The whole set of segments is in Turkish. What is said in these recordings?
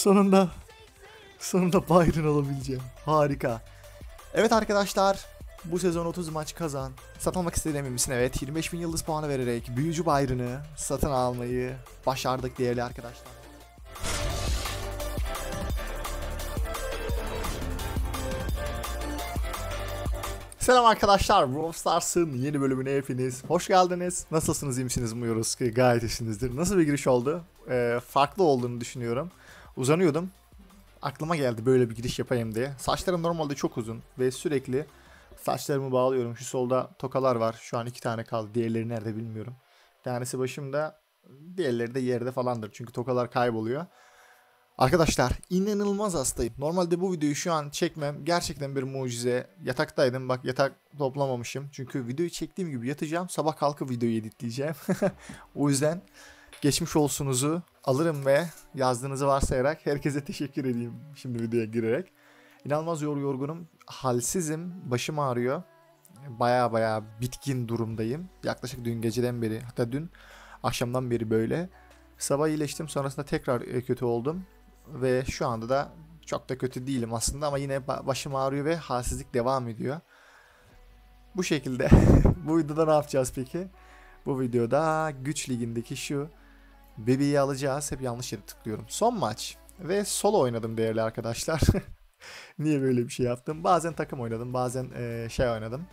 Sonunda sonunda Bayern olabileceğim. Harika. Evet arkadaşlar bu sezon 30 maç kazan. Satılmak istediğim misin? Evet 25 bin yıldız puanı vererek büyücü Bayern'ı satın almayı başardık değerli arkadaşlar. Selam arkadaşlar, Brawl yeni bölümüne hepiniz hoş geldiniz. Nasılsınız, iyi misiniz? Umuyoruz ki gayet iyisinizdir. Nasıl bir giriş oldu? Ee, farklı olduğunu düşünüyorum. Uzanıyordum. Aklıma geldi böyle bir giriş yapayım diye. Saçlarım normalde çok uzun ve sürekli saçlarımı bağlıyorum. Şu solda tokalar var. Şu an iki tane kaldı. Diğerleri nerede bilmiyorum. Bir tanesi başımda, diğerleri de yerde falandır. Çünkü tokalar kayboluyor. Arkadaşlar inanılmaz hastayım. Normalde bu videoyu şu an çekmem gerçekten bir mucize. Yataktaydım bak yatak toplamamışım. Çünkü videoyu çektiğim gibi yatacağım. Sabah kalkıp videoyu editleyeceğim. o yüzden geçmiş olsunuzu alırım ve yazdığınızı varsayarak herkese teşekkür edeyim şimdi videoya girerek. İnanılmaz yor yorgunum. Halsizim. Başım ağrıyor. Baya baya bitkin durumdayım. Yaklaşık dün geceden beri hatta dün akşamdan beri böyle. Sabah iyileştim sonrasında tekrar e, kötü oldum. Ve şu anda da çok da kötü değilim aslında ama yine başım ağrıyor ve halsizlik devam ediyor. Bu şekilde. bu videoda ne yapacağız peki? Bu videoda güç ligindeki şu bebeği alacağız. Hep yanlış yere tıklıyorum. Son maç. Ve solo oynadım değerli arkadaşlar. Niye böyle bir şey yaptım? Bazen takım oynadım, bazen e, şey oynadım.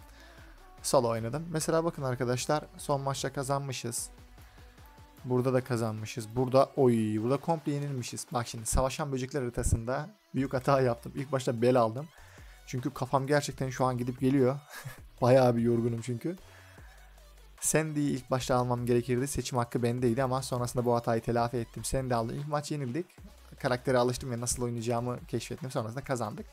Solo oynadım. Mesela bakın arkadaşlar son maçta kazanmışız. Burada da kazanmışız. Burada oy burada komple yenilmişiz. Bak şimdi savaşan böcekler haritasında büyük hata yaptım. İlk başta bel aldım. Çünkü kafam gerçekten şu an gidip geliyor. Bayağı bir yorgunum çünkü. Sandy'yi ilk başta almam gerekirdi. Seçim hakkı bendeydi ama sonrasında bu hatayı telafi ettim. Sandy aldım. İlk maç yenildik. Karaktere alıştım ve nasıl oynayacağımı keşfettim. Sonrasında kazandık.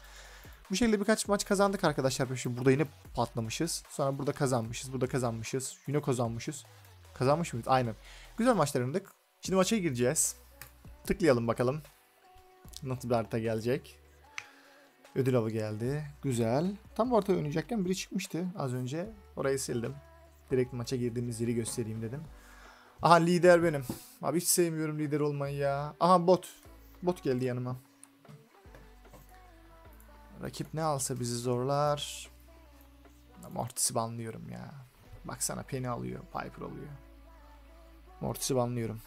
Bu şekilde birkaç maç kazandık arkadaşlar. Şimdi burada yine patlamışız. Sonra burada kazanmışız. Burada kazanmışız. Yine kazanmışız. Kazanmış mıyız? Aynen. Güzel maçlarındık. Şimdi maça gireceğiz. Tıklayalım bakalım. Nasıl bir harita gelecek. Ödül avı geldi. Güzel. Tam orta oynayacakken biri çıkmıştı az önce. Orayı sildim. Direkt maça girdiğimiz yeri göstereyim dedim. Aha lider benim. Abi hiç sevmiyorum lider olmayı ya. Aha bot. Bot geldi yanıma. Rakip ne alsa bizi zorlar. Mortis'i banlıyorum ya. Baksana Penny alıyor. Piper alıyor. Mortis'i banlıyorum.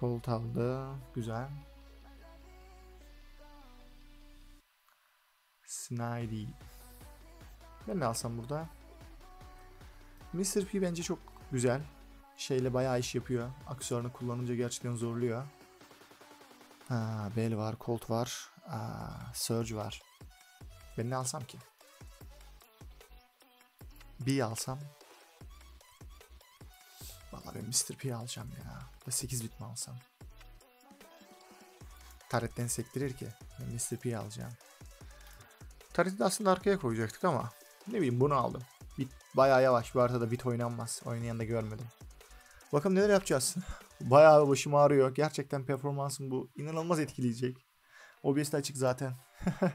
Colt aldı. Güzel. Snidey. Ben ne alsam burada? Mr. P bence çok güzel. Şeyle bayağı iş yapıyor. Aksesuarını kullanınca gerçekten zorluyor. Ha, Bell var, Colt var. Aa, Surge var. Ben ne alsam ki? B alsam. Valla ben Mr. P alacağım ya. Ve 8 bit alsam? Taretten sektirir ki. Ben Mr. P alacağım. Tareti de aslında arkaya koyacaktık ama ne bileyim bunu aldım. Bit bayağı yavaş. Bu haritada bit oynanmaz. Oynayan da görmedim. Bakalım neler yapacağız. Bayağı başım ağrıyor. Gerçekten performansım bu. inanılmaz etkileyecek. OBS açık zaten.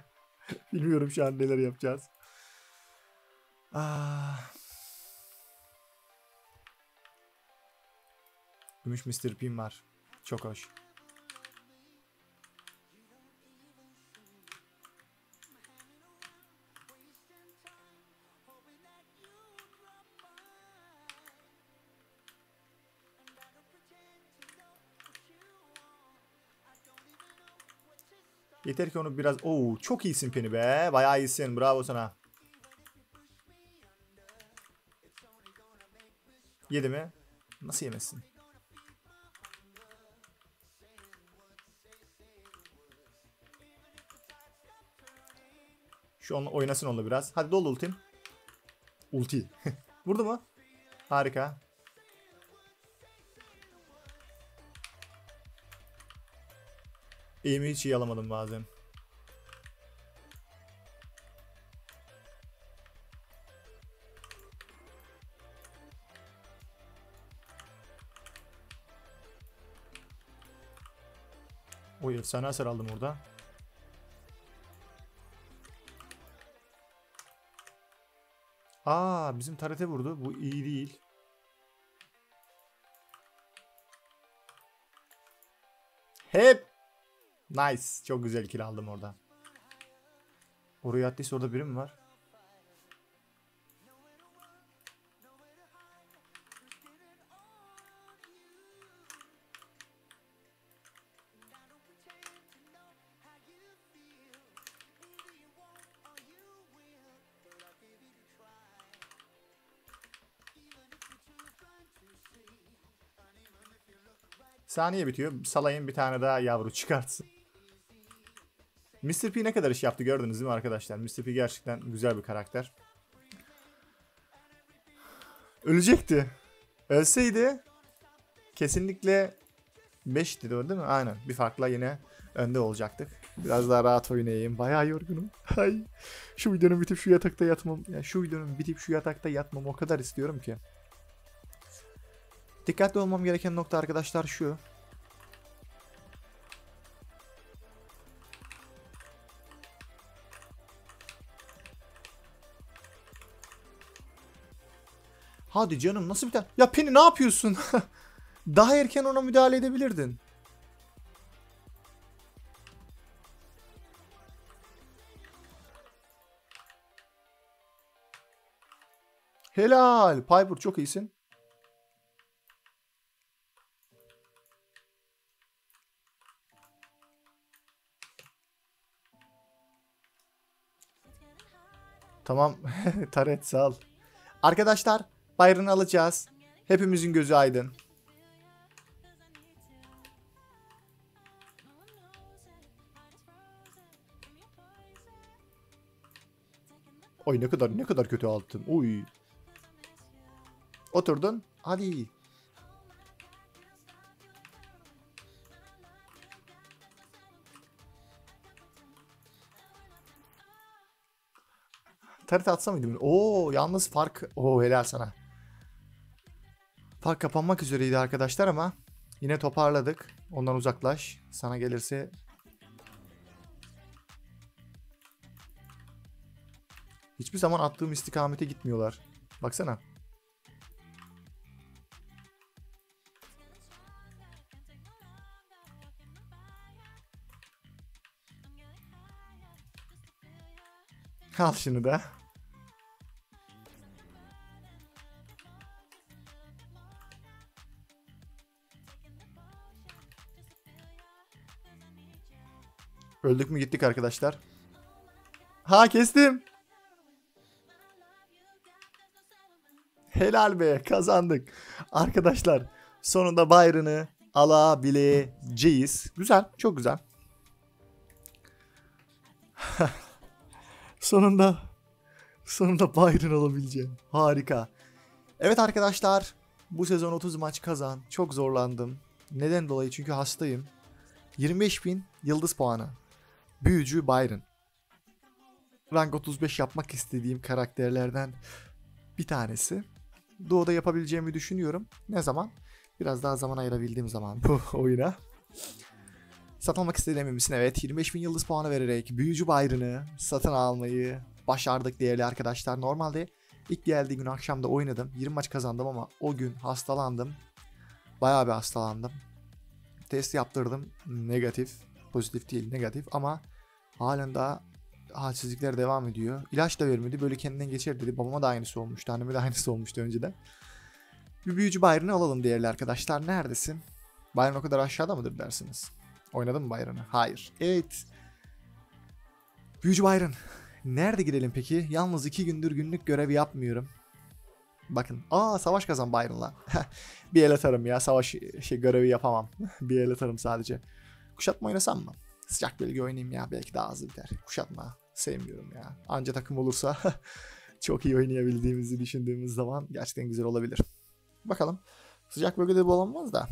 Bilmiyorum şu an neler yapacağız. Ah. Gümüş Mr. P'm var. Çok hoş. Yeter ki onu biraz... Oo çok iyisin Penny be. Bayağı iyisin. Bravo sana. Yedi mi? Nasıl yemesin? Şu an oynasın onunla biraz. Hadi dolu ultim. Ulti. Vurdu mu? Harika. Eğimi hiç iyi alamadım bazen. Oy efsane hasar aldım orada. Aa bizim tarete vurdu. Bu iyi değil. Hep. Nice. Çok güzel kill aldım orada. Oraya attıysa orada biri mi var? Saniye bitiyor. Salayın bir tane daha yavru çıkartsın. Mr. P ne kadar iş yaptı gördünüz değil mi arkadaşlar? Mr. P gerçekten güzel bir karakter. Ölecekti. Ölseydi kesinlikle 5 dedi o değil mi? Aynen. Bir farkla yine önde olacaktık. Biraz daha rahat oynayayım. Bayağı yorgunum. Hay. Şu videonun bitip şu yatakta yatmam. Ya şu videonun bitip şu yatakta yatmam o kadar istiyorum ki. Dikkatli olmam gereken nokta arkadaşlar şu. Hadi canım nasıl bir? Ya Penny ne yapıyorsun? Daha erken ona müdahale edebilirdin. Helal. Piper çok iyisin. Tamam. Taret sağ ol. Arkadaşlar Byron'ı alacağız. Hepimizin gözü aydın. Oy ne kadar ne kadar kötü altın. Uy. Oturdun. Hadi. Tarit atsa mıydım? Oo yalnız fark. Oo helal sana. Fark kapanmak üzereydi arkadaşlar ama yine toparladık. Ondan uzaklaş. Sana gelirse Hiçbir zaman attığım istikamete gitmiyorlar. Baksana. Al şunu da. Öldük mü gittik arkadaşlar. Ha kestim. Helal be kazandık. Arkadaşlar sonunda Byron'ı alabileceğiz. Güzel çok güzel. sonunda sonunda Byron alabileceğim. Harika. Evet arkadaşlar bu sezon 30 maç kazan. Çok zorlandım. Neden dolayı? Çünkü hastayım. 25.000 yıldız puanı. Büyücü Byron. Rank 35 yapmak istediğim karakterlerden bir tanesi. Doğu'da yapabileceğimi düşünüyorum. Ne zaman? Biraz daha zaman ayırabildiğim zaman bu oyuna. Satın almak istediğim misin? Evet. 25 bin yıldız puanı vererek büyücü bayrını satın almayı başardık değerli arkadaşlar. Normalde ilk geldiği gün akşamda oynadım. 20 maç kazandım ama o gün hastalandım. Bayağı bir hastalandım. Test yaptırdım. Negatif. Pozitif değil negatif ama halen daha halsizlikler devam ediyor. İlaç da vermedi. Böyle kendinden geçer dedi. Babama da aynısı olmuştu. Anneme de aynısı olmuştu önceden. Bir büyücü Byron'ı alalım değerli arkadaşlar. Neredesin? Byron o kadar aşağıda mıdır dersiniz? Oynadın mı Byron'ı? Hayır. Evet. Büyücü Byron. Nerede gidelim peki? Yalnız iki gündür günlük görev yapmıyorum. Bakın. Aa savaş kazan Byron'la. bir el atarım ya. Savaş şey görevi yapamam. bir el atarım sadece. Kuşatma oynasam mı? Sıcak bölge oynayayım ya. Belki daha az biter. Kuşatma. Sevmiyorum ya. Anca takım olursa çok iyi oynayabildiğimizi düşündüğümüz zaman gerçekten güzel olabilir. Bakalım. Sıcak bölgede bu olamaz da.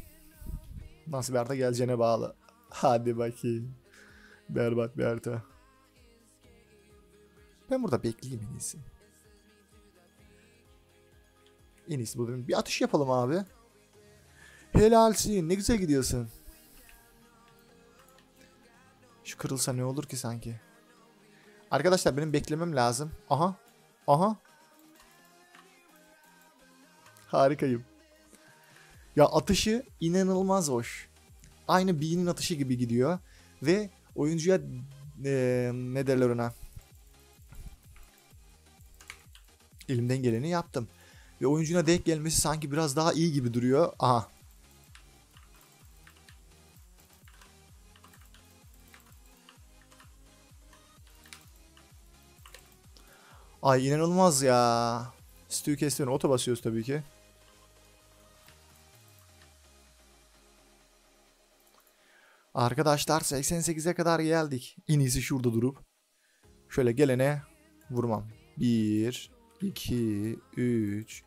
Nasıl bir geleceğine bağlı. Hadi bakayım. Berbat bir harita. Ben burada bekleyeyim en iyisi. En iyisi bu. Bir atış yapalım abi. Helalsin. Ne güzel gidiyorsun. Şu kırılsa ne olur ki sanki. Arkadaşlar benim beklemem lazım. Aha. Aha. Harikayım. Ya atışı inanılmaz hoş. aynı B'nin atışı gibi gidiyor. Ve oyuncuya e, ne derler ona? Elimden geleni yaptım. Ve oyuncuna denk gelmesi sanki biraz daha iyi gibi duruyor. Aha. Ay inanılmaz ya. Stu kestiğini oto basıyoruz tabii ki. Arkadaşlar 88'e kadar geldik. En iyisi şurada durup. Şöyle gelene vurmam. 1, 2, 3.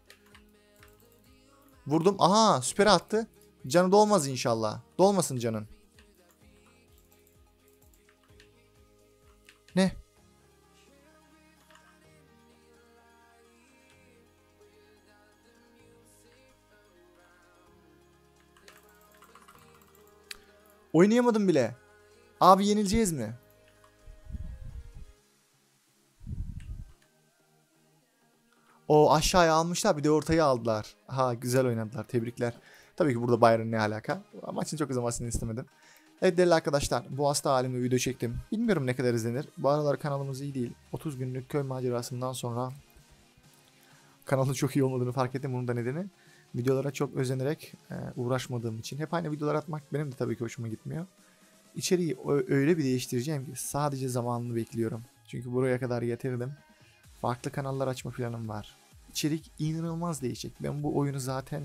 Vurdum. Aha süper attı. Canı dolmaz inşallah. Dolmasın canın. Ne? Oynayamadım bile. Abi yenileceğiz mi? O aşağıya almışlar bir de ortaya aldılar. Ha güzel oynadılar tebrikler. Tabii ki burada Bayern ne alaka. Maçın çok uzamasını istemedim. Evet değerli arkadaşlar bu hasta halimle video çektim. Bilmiyorum ne kadar izlenir. Bu aralar kanalımız iyi değil. 30 günlük köy macerasından sonra kanalın çok iyi olmadığını fark ettim. Bunun da nedeni videolara çok özenerek e, uğraşmadığım için. Hep aynı videolar atmak benim de tabii ki hoşuma gitmiyor. İçeriği öyle bir değiştireceğim ki sadece zamanını bekliyorum. Çünkü buraya kadar getirdim. Farklı kanallar açma planım var. İçerik inanılmaz değişecek. Ben bu oyunu zaten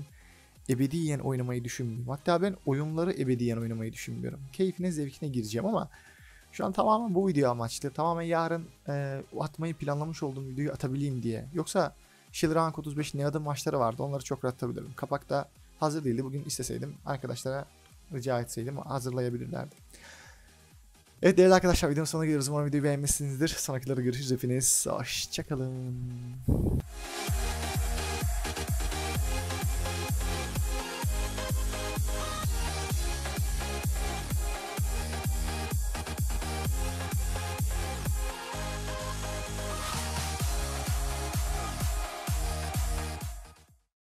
ebediyen oynamayı düşünmüyorum. Hatta ben oyunları ebediyen oynamayı düşünmüyorum. Keyfine zevkine gireceğim ama şu an tamamen bu video amaçlı. Tamamen yarın e, atmayı planlamış olduğum videoyu atabileyim diye. Yoksa Shellrank 35 ne adım maçları vardı. Onları çok rahat atabilirim. Kapakta hazır değildi. Bugün isteseydim arkadaşlara rica etseydim hazırlayabilirlerdi. Evet değerli arkadaşlar videonun sonuna geliyoruz. Umarım videoyu beğenmişsinizdir. Sonrakilerde görüşürüz hepiniz. Hoşçakalın.